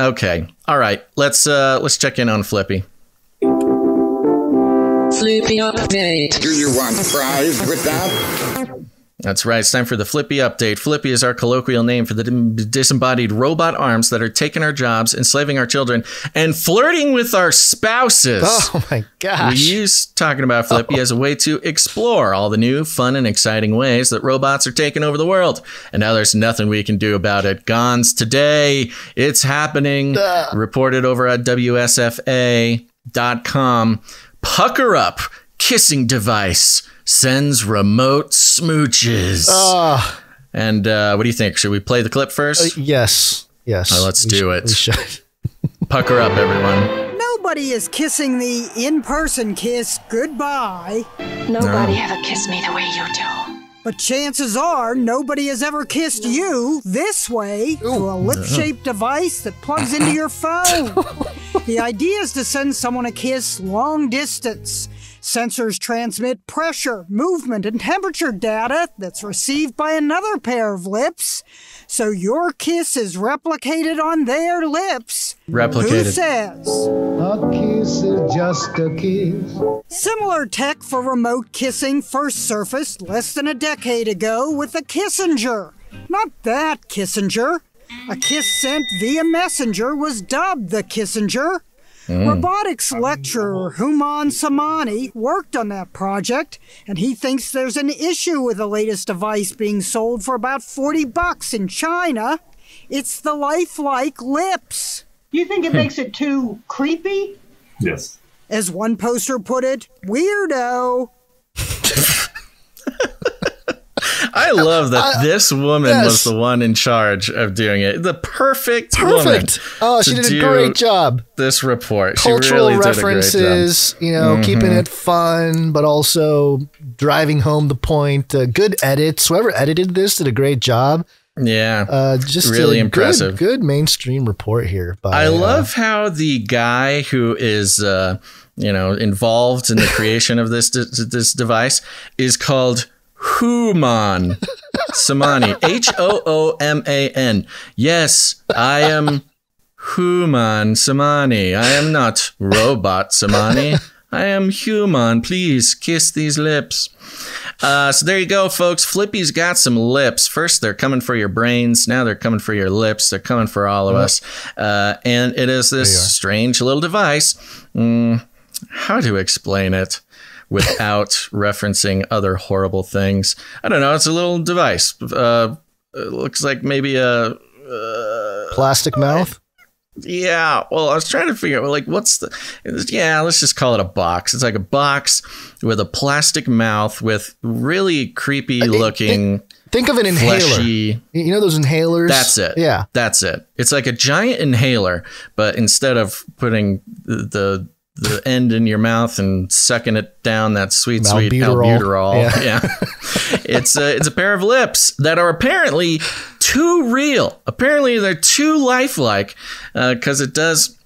Okay. All right. Let's uh let's check in on Flippy. Flippy update. Do you want fries with that? That's right. It's time for the Flippy update. Flippy is our colloquial name for the disembodied robot arms that are taking our jobs, enslaving our children, and flirting with our spouses. Oh my gosh. We use talking about Flippy oh. as a way to explore all the new, fun, and exciting ways that robots are taking over the world. And now there's nothing we can do about it. Gons today. It's happening. Reported over at WSFA.com. Pucker up. Kissing device sends remote smooches. Ah, And uh, what do you think? Should we play the clip first? yes. Yes. Oh, let's We do should- it. We should. Pucker up, everyone. Nobody is kissing the in person kiss goodbye, Nobody ever kissed me the way you do. but chances are nobody has ever kissed you this way through a lip shaped device that plugs into your phone. the idea is to send someone a kiss long distance. Sensors transmit pressure, movement, and temperature data that's received by another pair of lips. So your kiss is replicated on their lips. Replicated. Who says? A kiss is just a kiss. Similar tech for remote kissing first surfaced less than a decade ago with the Kissinger. Not that Kissinger. A kiss sent via messenger was dubbed the Kissinger. Mm. Robotics lecturer Hooman Samani worked on that project, and he thinks there's an issue with the latest device being sold for about 40 bucks in China. It's the lifelike lips. Do you think it makes it too creepy? Yes. As one poster put it, weirdo. I love that this woman yes. was the one in charge of doing it. The perfect, woman Perfect. Oh, she did a great job. This report, Cultural she really did a great job. Mm-hmm. references, you know, keeping it fun, but also driving home the point. Uh, good edits. Whoever edited this did a great job. Yeah, Uh, just Really a good- impressive. Good, mainstream report here. By, I uh, love how the guy who is, uh, you know, involved in the creation of this this device is called Hooman Samani. H O O M A N. Yes, I am Hooman Samani. I am not robot Samani. I am human. Please kiss these lips. Uh, so there you go, folks. Flippy's got some lips. First, they're coming for your brains. Now they're coming for your lips. They're coming for all of us. Uh, and it is this strange little device. Mm, how to explain it without referencing other horrible things? I don't know. It's a little device. Uh, it looks like maybe a plastic mouth. yeah, well, I was trying to figure out like what's the yeah, let's just call it a box. It's like a box with a plastic mouth with really creepy looking Think of an inhaler. fleshy. You know those inhalers? That's it. Yeah. That's it. It's like a giant inhaler, but instead of putting the the, the end in your mouth and sucking it down that sweet sweet Albuterol. Yeah. yeah, it's a it's a pair of lips that are apparently too real. Apparently, they're too lifelike because it does.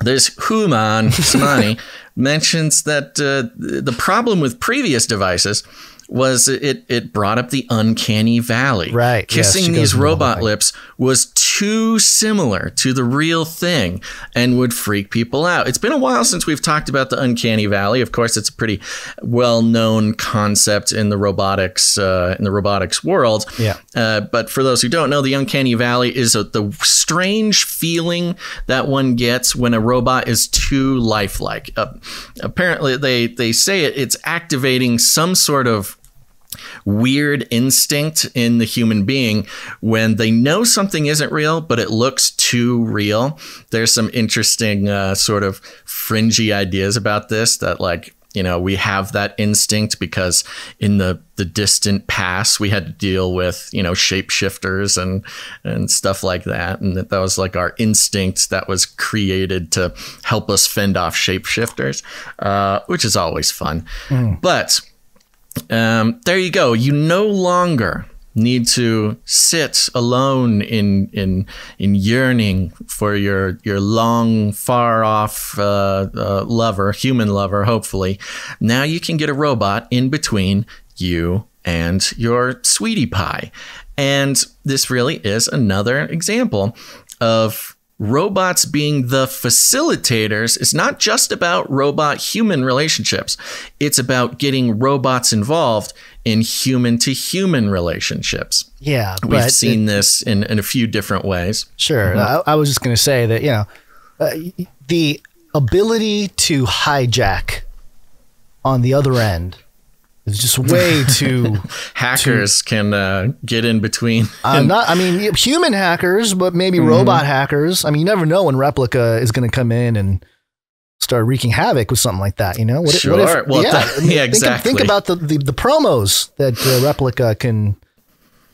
This Hooman Samani mentions that uh, the problem with previous devices was it it brought up the uncanny valley. Right, Kissing goes these into the robot lips was too similar to the real thing and would freak people out. It's been a while since we've talked about the uncanny valley. Of course, it's a pretty well-known concept in the robotics uh, in the robotics world. Yeah. Uh, but for those who don't know, the uncanny valley is a, the strange feeling that one gets when a robot is too lifelike. Uh, apparently, they they say it, it's activating some sort of weird instinct in the human being when they know something isn't real, but it looks too real. There's some interesting uh, sort of fringy ideas about this that like you know we have that instinct because in the the distant past we had to deal with you know shapeshifters and and stuff like that. And that, that was like our instinct that was created to help us fend off shapeshifters uh, which is always fun. But um, there you go. You no longer need to sit alone in in in yearning for your your long far off uh, uh, lover, human lover. Hopefully, now you can get a robot in between you and your sweetie pie, and this really is another example of robots being the facilitators is not just about robot human relationships. It's about getting robots involved in human to human relationships. Yeah, We've seen this in, in a few different ways. Sure. I, I was just going to say that, you know, uh, the ability to hijack on the other end is just way too. Hackers can uh, get in between. I'm not, I mean, human hackers, but maybe Mm-hmm. robot hackers. I mean, you never know when Replika is going to come in and start wreaking havoc with something like that, you know? What, if- what Sure. Well, that- I mean, yeah, think- exactly. Think, about the, the, the promos that uh, Replika can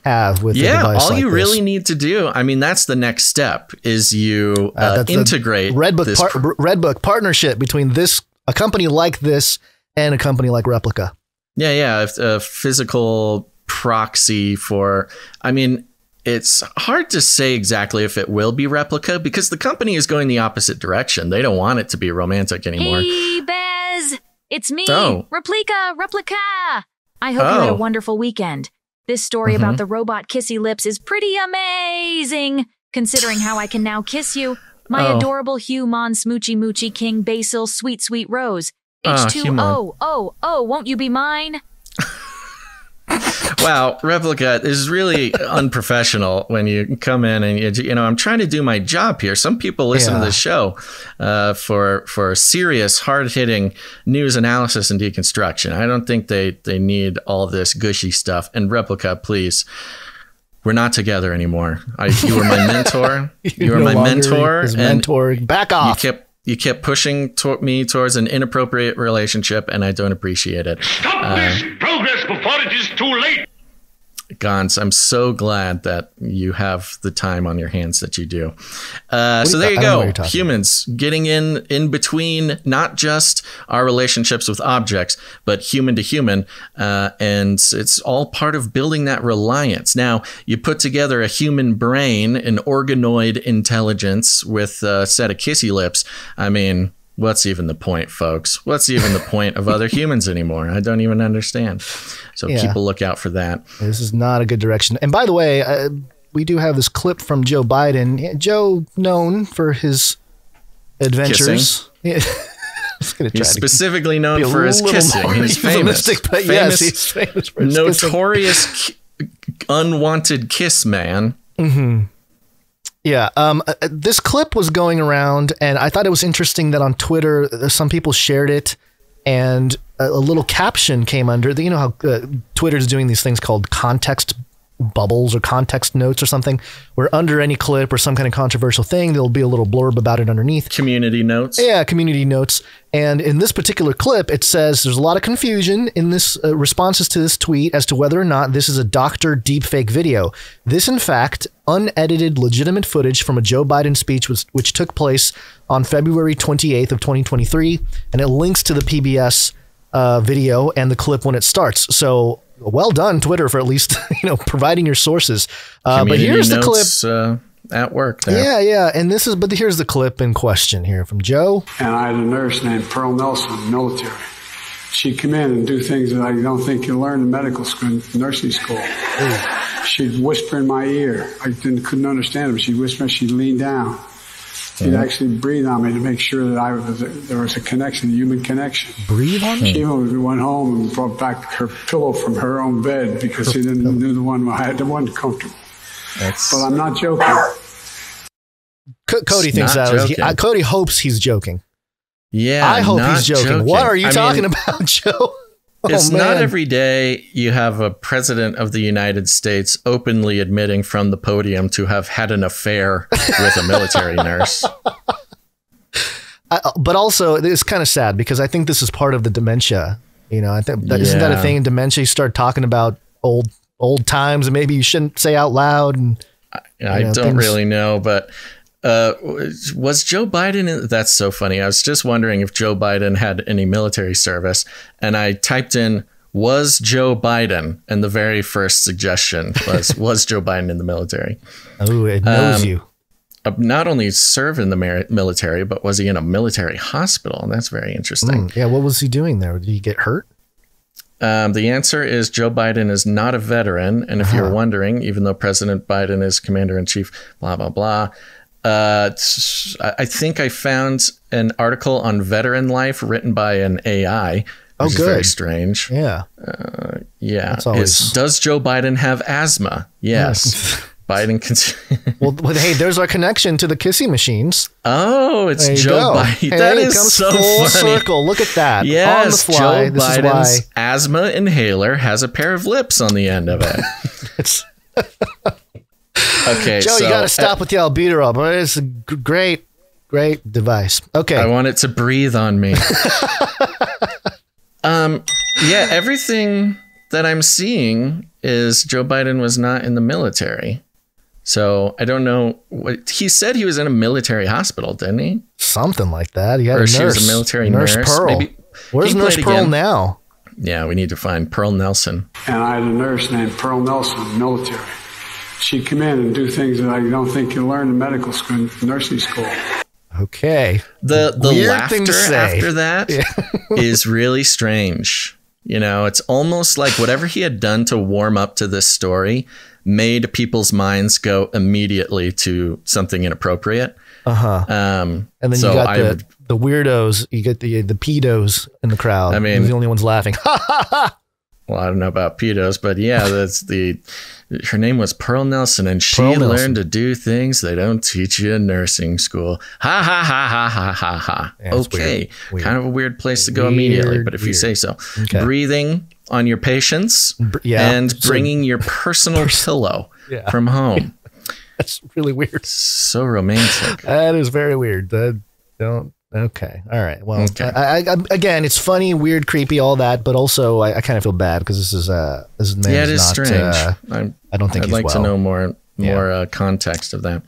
have with yeah, all like you this. really need to do, I mean, that's the next step is you uh, that's integrate Red Book par- pr- Red Book partnership between this a company like this and a company like Replika. Yeah, yeah, a, a physical proxy for. I mean, it's hard to say exactly if it will be Replika because the company is going the opposite direction. They don't want it to be romantic anymore. Hey, Bez! It's me, Oh. Replika, Replika! I hope you had Oh. a wonderful weekend. This story Mhm. about the robot kissy lips is pretty amazing, considering how I can now kiss you. My Oh. adorable human smoochy moochy king basil sweet sweet rose. Ah, H2O, human. oh, oh, won't you be mine? Wow, Replika is really unprofessional when you come in and you, you know I'm trying to do my job here. Some people listen Yeah. to the show uh, for for serious, hard hitting news analysis and deconstruction. I don't think they they need all this gushy stuff. And Replika, please. We're not together anymore. I, you were my mentor. You were no my mentor, his and mentor. Back you off. kept you kept pushing to- me towards an inappropriate relationship, and I don't appreciate it. Stop this uh, progress before it is too late. Gonz, I'm so glad that you have the time on your hands that you do. Uh, so there you I don't know what go. Humans getting in in between not just our relationships with objects, but human to human, uh, and it's all part of building that reliance. Now you put together a human brain, an organoid intelligence with a set of kissy lips. I mean. What's even the point, folks? What's even the point of other humans anymore? I don't even understand. So Yeah. keep a lookout for that. This is not a good direction. And by the way, uh, we do have this clip from Joe Biden. Joe, known for his adventures. Yeah. I was gonna try He's specifically known for his kissing. He's famous. but yes, he's famous for his notorious unwanted kiss man. Yeah, um, uh, uh, this clip was going around, and I thought it was interesting that on Twitter, uh, some people shared it, and a, a little caption came under. The, you know how uh, Twitter's doing these things called context bubbles or context notes or something, where under any clip or some kind of controversial thing, there'll be a little blurb about it underneath. Community notes. Yeah, community notes. And in this particular clip, it says there's a lot of confusion in this uh, responses to this tweet as to whether or not this is a doctor deepfake video. This, in fact, unedited, legitimate footage from a Joe Biden speech, which, which took place on February 28th of 2023, and it links to the PBS uh, video and the clip when it starts. So. Well done, Twitter, for at least you know providing your sources. Uh, but Community here's the clip. notes, Uh, at work there. Yeah, yeah, and this is but here's the clip in question here from Joe. And I had a nurse named Pearl Nelson, military. She'd come in and do things that I don't think you learn in medical school, nursing school. She'd whisper in my ear. I didn't, couldn't understand her. She'd whisper. She'd lean down. She'd actually breathe on me to make sure that I was there was a connection, a human connection. Breathe on She even went home and brought back her pillow from her own bed because she didn't knew the one I had the one comfortable. That's, But I'm not joking. Co- Cody It's thinks that was, joking. uh, Cody hopes he's joking. Yeah. I hope he's joking. What are you I talking mean, about, Joe? Oh, it's not every day you have a president of the United States openly admitting from the podium to have had an affair with a military nurse. I, but also, it's kind of sad because I think this is part of the dementia. You know, I think that, isn't that a thing in dementia? You start talking about old old times and maybe you shouldn't say out loud. And I You know, don't things- really know, but uh, was Joe Biden? In, that's so funny. I was just wondering if Joe Biden had any military service, and I typed in "was Joe Biden," and the very first suggestion was "was Joe Biden in the military?" oh, it knows Um, you. Uh, not only serve in the military, but was he in a military hospital? And that's very interesting. Mm, yeah, what was he doing there? Did he get hurt? Um, the answer is Joe Biden is not a veteran. And if you're wondering, even though President Biden is commander in chief, blah, blah, blah, Uh, I think I found an article on veteran life written by an AI. Oh, is very strange. Yeah. Yeah. That's always- does Joe Biden have asthma? Yes. Biden can. Well, well, hey, there's our connection to the kissing machines. oh, it's Joe go. Biden. Hey, that is comes so full funny. circle. Look at that. Yes, On the fly. Joe this Biden's is why asthma inhaler has a pair of lips on the end of it. it's Okay, Joe. so you got to stop with the albuterol, but it's a great, great device. Okay. I want it to breathe on me. um, yeah, everything that I'm seeing is Joe Biden was not in the military. So I don't know what he said. He was in a military hospital, didn't he? Something like that. He had Or a she was nurse. a military nurse. nurse. Pearl. Maybe- Where's Nurse Pearl again? now? Yeah, we need to find Pearl Nelson. And I had a nurse named Pearl Nelson, military. She'd come in and do things that I don't think you learn in medical school, nursing school. Okay. The the Weird laughter thing to say. after that is really strange. You know, it's almost like whatever he had done to warm up to this story made people's minds go immediately to something inappropriate. Uh huh. Um, And then so you got I the, would, the weirdos. You get the the pedos in the crowd. I mean- They're the only ones laughing. well, I don't know about pedos, but yeah, that's the. Her name was Pearl Nelson, and she Pearl Nelson. learned to do things they don't teach you in nursing school. Ha ha ha ha ha ha ha. Yeah, okay, weird. Weird. kind of a weird place to go immediately, but if you say so, Okay. breathing on your patients yeah. and So- bringing your personal pillow Yeah. from home. That's really weird. So romantic. That is very weird. That don't. Okay. All right. Well, Okay. I, I, I, again, it's funny, weird, creepy, all that, but also I, I kind of feel bad because this is uh this is man yeah, it is is not, strange. Uh, I'm, don't think I'd like to know more Yeah. more uh, context of that.